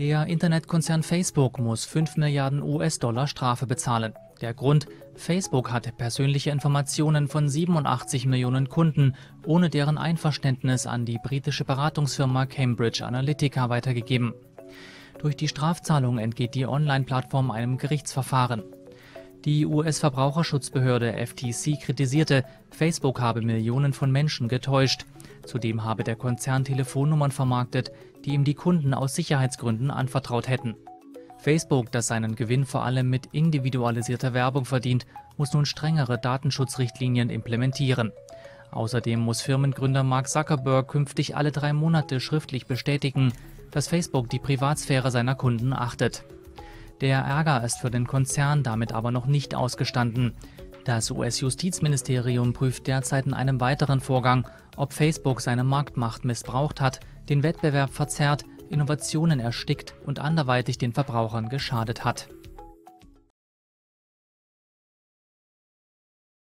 Der Internetkonzern Facebook muss 5 Milliarden US-Dollar Strafe bezahlen. Der Grund, Facebook hat persönliche Informationen von 87 Millionen Kunden ohne deren Einverständnis an die britische Beratungsfirma Cambridge Analytica weitergegeben. Durch die Strafzahlung entgeht die Online-Plattform einem Gerichtsverfahren. Die US-Verbraucherschutzbehörde FTC kritisierte, Facebook habe Millionen von Menschen getäuscht. Zudem habe der Konzern Telefonnummern vermarktet, die ihm die Kunden aus Sicherheitsgründen anvertraut hätten. Facebook, das seinen Gewinn vor allem mit individualisierter Werbung verdient, muss nun strengere Datenschutzrichtlinien implementieren. Außerdem muss Firmengründer Mark Zuckerberg künftig alle drei Monate schriftlich bestätigen, dass Facebook die Privatsphäre seiner Kunden achtet. Der Ärger ist für den Konzern damit aber noch nicht ausgestanden. Das US-Justizministerium prüft derzeit in einem weiteren Vorgang, ob Facebook seine Marktmacht missbraucht hat, den Wettbewerb verzerrt, Innovationen erstickt und anderweitig den Verbrauchern geschadet hat.